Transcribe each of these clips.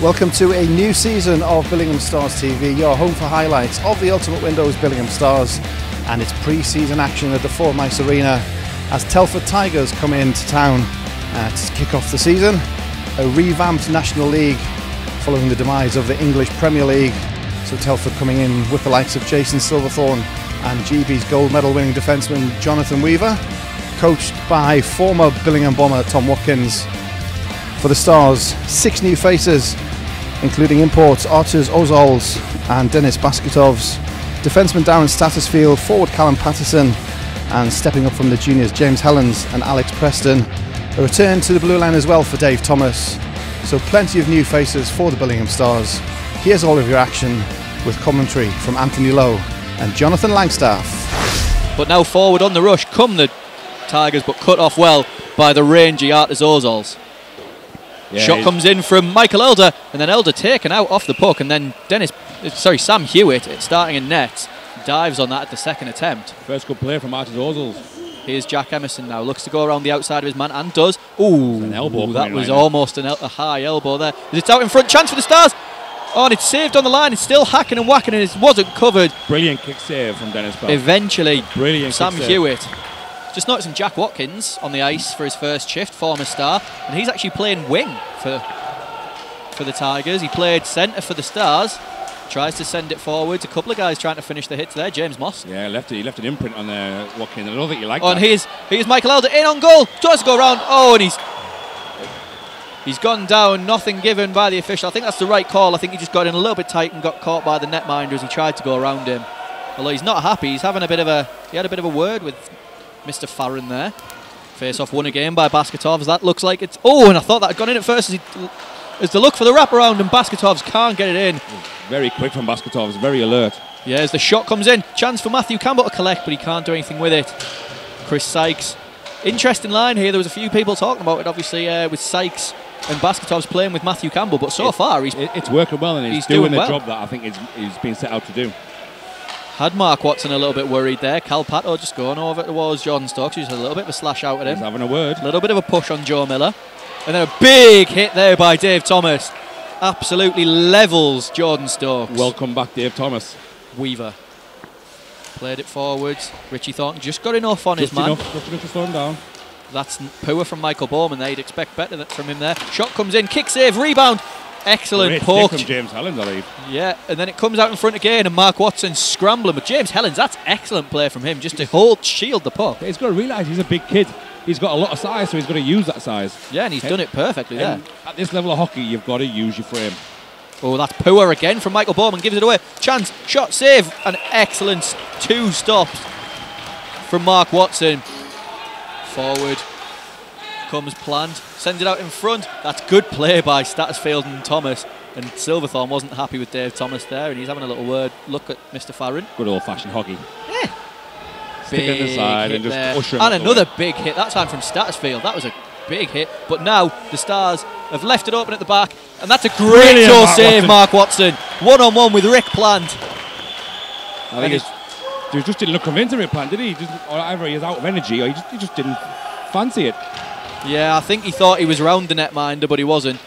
Welcome to a new season of Billingham Stars TV, your home for highlights of the Ultimate Windows Billingham Stars and its pre-season action at the Forum Ice Arena as Telford Tigers come into town uh, to kick off the season. A revamped National League following the demise of the English Premier League. So Telford coming in with the likes of Jason Silverthorne and GB's gold medal winning defenceman Jonathan Weaver, coached by former Billingham bomber Tom Watkins. For the Stars, six new faces, including imports Arturs Ozols and Dennis Basketovs, defenceman Darren Stattersfield, forward Callum Patterson, and stepping up from the juniors James Helens and Alex Preston. A return to the blue line as well for Dave Thomas. So plenty of new faces for the Billingham Stars. Here's all of your action with commentary from Anthony Lowe and Jonathan Langstaff. But now forward on the rush come the Tigers, but cut off well by the rangy Arturs Ozols. Yeah, Shot comes in from Michael Elder, and then Elder taken out off the puck, and then Dennis, sorry, Sam Hewitt, starting in net, dives on that at the second attempt. First good play from Martin Ozols. Here's Jack Emerson now, looks to go around the outside of his man and does. Ooh, an elbow that was right almost a high elbow there. It's out in front, chance for the Stars. Oh, and it's saved on the line. It's still hacking and whacking, and it wasn't covered. Brilliant kick save from Dennis Bell. Eventually, Brilliant Sam. Hewitt. Just noticing Jack Watkins on the ice for his first shift, former star, and he's actually playing wing for for the Tigers. He played centre for the Stars. Tries to send it forwards. A couple of guys trying to finish the hits there. James Moss. Yeah, left it. He left an imprint on uh, Watkins. I don't think you like Oh, and here's here's Michael Elder in on goal. Tries to go around. Oh, and he's he's gone down. Nothing given by the official. I think that's the right call. I think he just got in a little bit tight and got caught by the netminder as he tried to go around him. Although he's not happy. He's having a bit of a he had a bit of a word with Mr. Farron there. Face off won again by Basketovs. That looks like it's oh, and I thought that had gone in at first as he as the look for the wraparound and Basketovs can't get it in. Very quick from Basketovs. Very alert. Yeah, as the shot comes in, chance for Matthew Campbell to collect, but he can't do anything with it. Chris Sykes. Interesting line here. There was a few people talking about it, obviously, uh, with Sykes and Basketovs playing with Matthew Campbell, but so It- far he's It, it's working well and he's, He's doing, doing the well. job that I think he's, he's been set out to do. Had Mark Watson a little bit worried there. Cal Pato just going over towards Jordan Stokes, who's had a little bit of a slash out at him. He's having a word. A little bit of a push on Joe Miller. And then a big hit there by Dave Thomas. Absolutely levels Jordan Stokes. Welcome back, Dave Thomas. Weaver. Played it forwards. Richie Thornton just got enough on Just his man. just enough to slow him down. That's poor from Michael Bowman there. You'd expect better from him there. Shot comes in, kick save, rebound. Excellent Great poke. from James Helens, I believe. Yeah, and then it comes out in front again, and Mark Watson scrambling. But James Helens, that's excellent play from him, just to hold, shield the puck. He's got to realise he's a big kid. He's got a lot of size, so he's got to use that size. Yeah, and he's done it perfectly there. At this level of hockey, you've got to use your frame. Oh, that's poor again from Michael Bowman. Gives it away. Chance, shot, save, and excellent two stops from Mark Watson. Forward comes planned, sends it out in front. That's good play by Stattersfield and Thomas. And Silverthorne wasn't happy with Dave Thomas there, and he's having a little word look at Mr. Farron. Good old fashioned hockey. Stick Big in the side and just there. usher him And another way. big hit, that time from Stattersfield. That was a big hit. But now the Stars have left it open at the back, and that's a great Brilliant, Mark save, Watson. Mark Watson. One on one with Rick Plant. I think he just didn't look convincing, of it, plan, did he? he just, or either he was out of energy or he just, he just didn't fancy it. Yeah, I think he thought he was round the netminder, but he wasn't.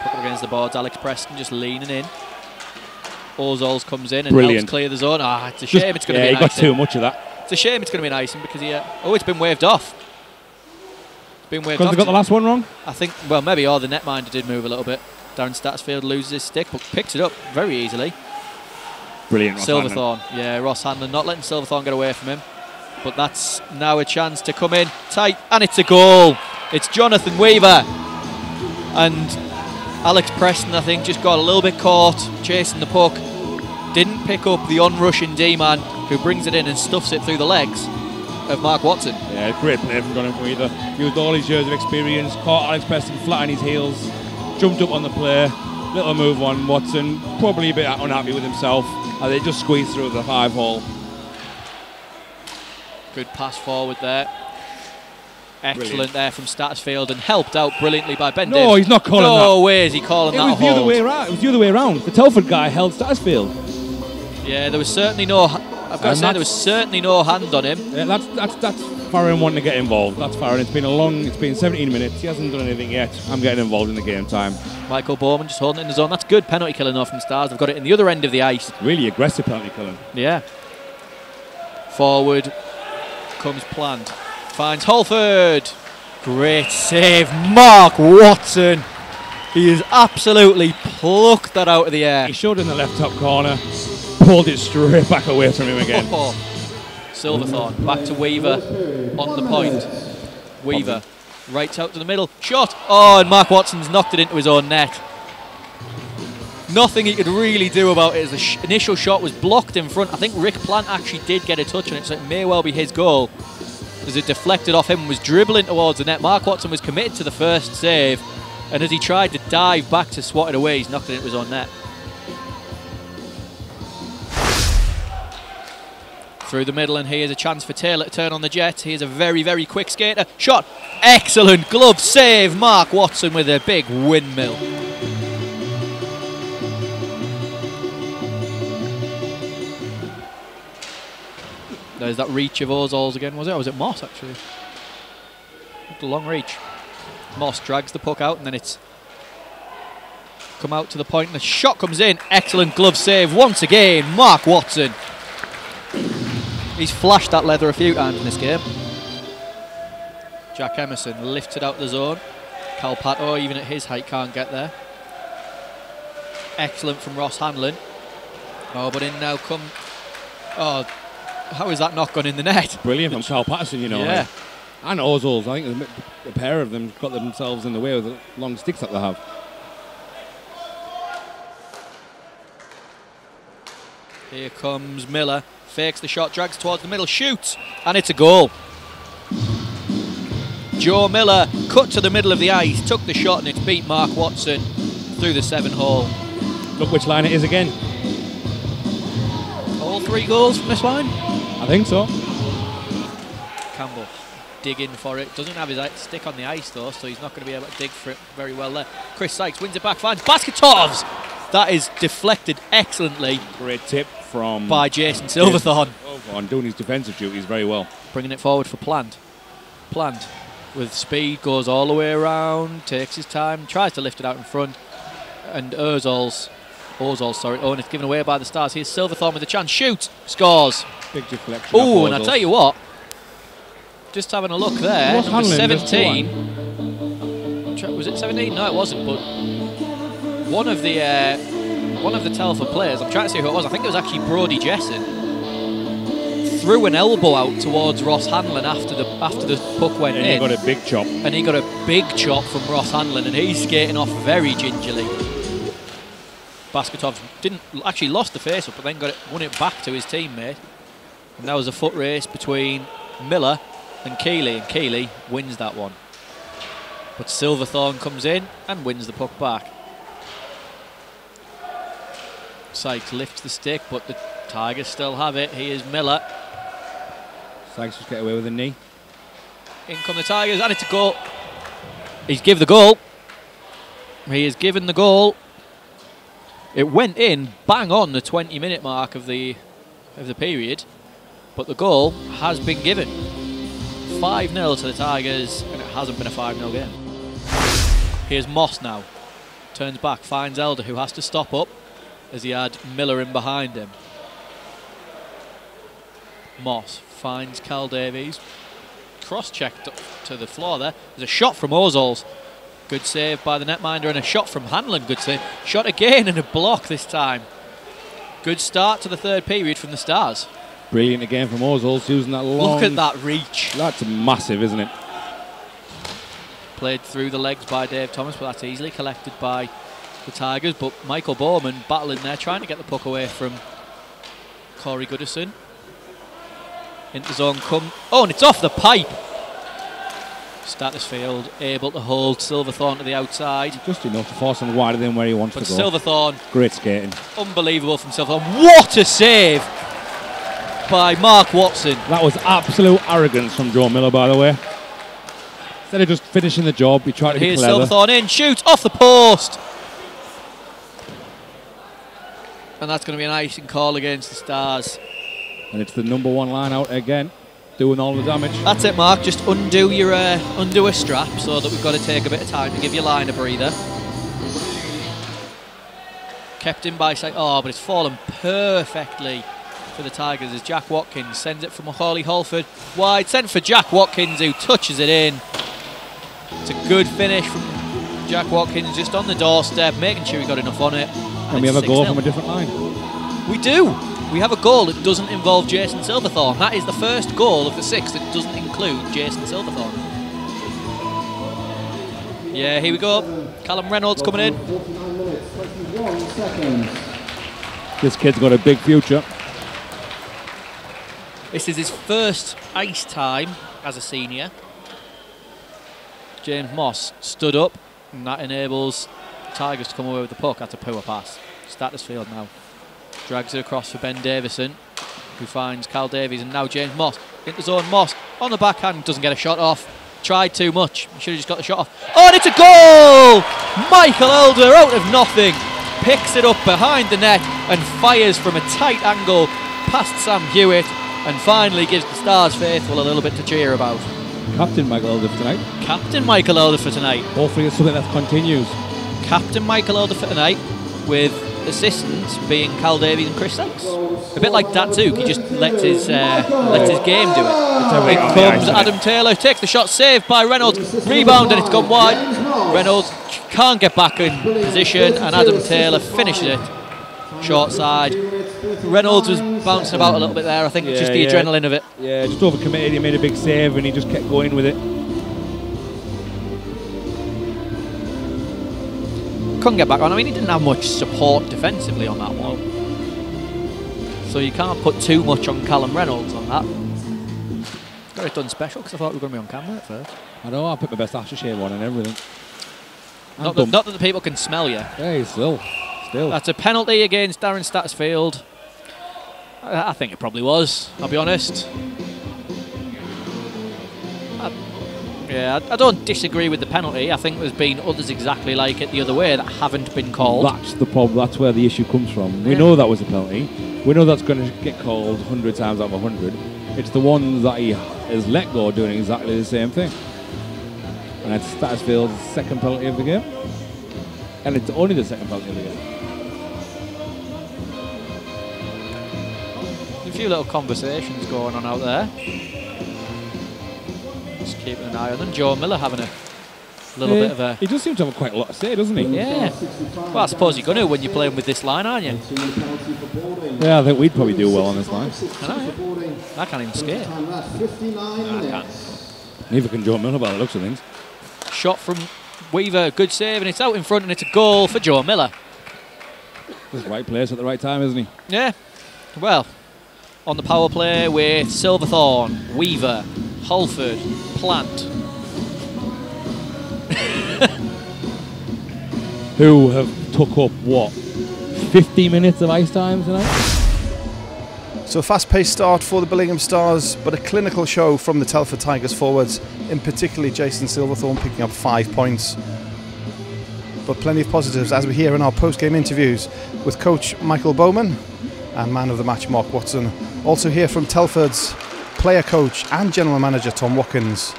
Puck up against the boards. Alex Preston just leaning in. Ozols comes in and Brilliant. helps clear the zone. Ah, it's a Just- shame it's going to yeah, be he an got too much of that. It's a shame it's going to be an icing because he. Uh, oh, it's been waved off. It's been waved Because off. they got the last one wrong? I think, well, maybe Oh, the netminder did move a little bit. Darren Statsfield loses his stick, but picks it up very easily. Brilliant. Ross Hanlon. Silverthorne, yeah, Ross Hanlon not letting Silverthorne get away from him. But that's now a chance to come in tight, and it's a goal. It's Jonathan Weaver. And Alex Preston, I think, just got a little bit caught chasing the puck. Didn't pick up the on-rushing D-man who brings it in and stuffs it through the legs of Mark Watson. Yeah, great play from Jonathan Weaver. Used all his years of experience, caught Alex Preston flat on his heels, jumped up on the play, little move on Watson, probably a bit unhappy with himself, and they just squeezed through the five hole. Good pass forward there. Excellent Brilliant. there from Statsfield and helped out brilliantly by Ben No, Davis. he's not calling no that. way is he calling It that was the other way around. It was the other way around. The Telford guy held Statsfield. Yeah, there was certainly no. I've got to say there was certainly no hand on him. Yeah, that's that's that's Farron wanting to get involved. That's Farron. It's been a long, it's been 17 minutes. He hasn't done anything yet. I'm getting involved in the game time. Michael Bowman just holding it in the zone. That's good penalty killing off from Stars. They've got it in the other end of the ice. Really aggressive penalty killing. Yeah. Forward comes planned. Finds Holford. Great save. Mark Watson. He has absolutely plucked that out of the air. He showed in the left top corner, pulled it straight back away from him again. Oh. Silverthorne back to Weaver on the point. Weaver right out to the middle. Shot. Oh, and Mark Watson's knocked it into his own net. Nothing he could really do about it as the sh- initial shot was blocked in front. I think Rick Plant actually did get a touch on it, so it may well be his goal. As it deflected off him and was dribbling towards the net. Mark Watson was committed to the first save, and as he tried to dive back to swat it away, he's knocked it his own net. through the middle, and here's a chance for Taylor to turn on the jet. Here's a very, very quick skater. Shot. Excellent glove save. Mark Watson with a big windmill. There's that reach of Ozol's again, was it? Or was it Moss, actually? The long reach. Moss drags the puck out, and then it's come out to the point, and the shot comes in. Excellent glove save once again. Mark Watson. He's flashed that leather a few times in this game. Jack Emerson lifted out the zone. Cal Pato, even at his height, can't get there. Excellent from Ross Hanlon. Oh, but in now come. Oh, how is that not gone in the net? Brilliant from Carl Patterson, you know. Yeah. And Ozols. I think a pair of them got themselves in the way with the long sticks that they have. Here comes Miller. Fakes the shot, drags towards the middle, shoots, and it's a goal. Joe Miller cut to the middle of the ice, took the shot, and it's beat Mark Watson through the seven hole. Look which line it is again. All three goals from this line. I think so. Campbell digging for it. Doesn't have his stick on the ice though, so he's not going to be able to dig for it very well there. Chris Sykes wins it back, finds Basketovs. That is deflected excellently Great tip from by Jason Silverthorne. on doing his defensive duties very well. bringing it forward for Plant. Plant with speed goes all the way around, takes his time, tries to lift it out in front, and Ozol's, Ozol, sorry, oh, and it's given away by the Stars. Here's Silverthorne with a chance, shoots, scores. Big deflection. Oh, and I tell you what, just having a look there, Ross number 17. Was it 17? No, it wasn't. But one of the uh, one of the Telford players, I'm trying to see who it was. I think it was actually Brody Jessen. Threw an elbow out towards Ross Hanlon after the after the puck went And in he got a big chop. and he got a big chop from Ross Hanlon, and he's skating off very gingerly. Basketov didn't actually lost the face up, but then got it, won it back to his teammate. And that was a foot race between Miller and Keeley, and Keeley wins that one. But Silverthorne comes in and wins the puck back. Sykes lifts the stick, but the Tigers still have it. Here's Miller. Sykes just get away with a knee. In come the Tigers, and it's a goal. He's given the goal. He has given the goal. It went in bang on the 20 minute mark of the of the period, but the goal has been given. 5 0 to the Tigers, and it hasn't been a 5 0 game. Here's Moss now. Turns back, finds Elder, who has to stop up as he had Miller in behind him. Moss finds Cal Davies, cross checked to the floor there. There's a shot from Ozols. Good save by the netminder and a shot from Hanlon. Good save. Shot again and a block this time. Good start to the third period from the Stars. Brilliant again from Ozols using that long. Look at that reach. That's massive, isn't it? Played through the legs by Dave Thomas, but that's easily collected by the Tigers. But Michael Bowman battling there, trying to get the puck away from Corey Goodison. Into zone come. Oh, and it's off the pipe. Stattersfield able to hold Silverthorne to the outside. Just enough to force him wider than where he wants But to go. But Silverthorne, Great skating. unbelievable from Silverthorne. What a save by Mark Watson. That was absolute arrogance from Joe Miller, by the way. Instead of just finishing the job, he tried to be Here's clever. Silverthorne in, shoot, off the post. And that's going to be an icing call against the Stars. And it's the number one line out again. doing all the damage. That's it, Mark. Just undo your uh, undo a strap so that we've got to take a bit of time to give your line a breather. Kept in by say, oh, but it's fallen perfectly for the Tigers as Jack Watkins sends it from Hawley Holford wide. Sent for Jack Watkins who touches it in. It's a good finish from Jack Watkins just on the doorstep, making sure he got enough on it. And we have a goal 6-0. from a different line. We do. We have a goal that doesn't involve Jason Silverthorne. That is the first goal of the six that doesn't include Jason Silverthorne. Yeah, here we go. Callum Reynolds coming in. 49 minutes, 21 seconds. This kid's got a big future. This is his first ice time as a senior. James Moss stood up, and that enables Tigers to come away with the puck. That's a poor pass. Stattersfield now drags it across for Ben Davison, who finds Cal Davies, and now James Moss into zone. Moss on the backhand doesn't get a shot off. Tried too much. Should have just got the shot off. Oh, and it's a goal! Michael Elder out of nothing picks it up behind the net and fires from a tight angle past Sam Hewitt and finally gives the Stars faithful a little bit to cheer about. Captain Michael Elder for tonight. Captain Michael Elder for tonight. Hopefully it's something that continues. Captain Michael Elder for tonight with assistants being Cal Davies and Chris Sykes. A bit like that too. he just lets his uh, lets his game do it. In comes Adam Taylor, takes the shot, saved by Reynolds, rebound and it's gone wide. Reynolds can't get back in position and Adam Taylor finishes it short side. Reynolds was bouncing about a little bit there, I think, it's just the Yeah, yeah. adrenaline of it. Yeah, just overcommitted. He made a big save and he just kept going with it. couldn't get back on. I mean, he didn't have much support defensively on that one. So you can't put too much on Callum Reynolds on that. Got it done special because I thought we were going to be on camera at first. I know, I put my best aftershave on and everything. Not that, not that the people can smell you. Hey, still. Still. That's a penalty against Darren Statsfield. I, I think it probably was, I'll be honest. I, yeah, I, I don't disagree with the penalty. I think there's been others exactly like it the other way that haven't been called. That's the problem. That's where the issue comes from. We Yeah. know that was a penalty. We know that's going to get called 100 times out of 100. It's the one that he has let go doing exactly the same thing. And it's Stattersfield's second penalty of the game. And it's only the second penalty of the game. Few little conversations going on out there. Just keeping an eye on them. Joe Miller having a little Yeah, bit of a. He does seem to have quite a lot to say, doesn't he? Yeah. Well, I suppose you're going to when you're playing with this line, aren't you? Yeah, I think we'd probably do well on this line. I I can't even skate. 59 I minutes. Neither can Joe Miller by the looks of things. Shot from Weaver, good save, and it's out in front, and it's a goal for Joe Miller. He's the right place at the right time, isn't he? Yeah. Well, on the power play with Silverthorne, Weaver, Holford, Plant. Who have took up, what, 50 minutes of ice time tonight? So a fast-paced start for the Billingham Stars, but a clinical show from the Telford Tigers forwards, in particularly Jason Silverthorne picking up five points. But plenty of positives as we hear in our post-game interviews with coach Michael Bowman and man of the match Mark Watson. Also hear from Telford's player coach and general manager Tom Watkins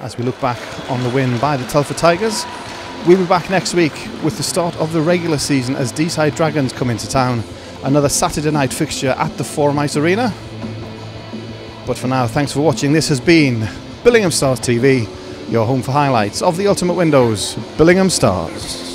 as we look back on the win by the Telford Tigers. We'll be back next week with the start of the regular season as Deeside Dragons come into town. Another Saturday night fixture at the Forum Ice Arena. But for now, thanks for watching. This has been Billingham Stars TV, your home for highlights of the Ultimate Windows, Billingham Stars.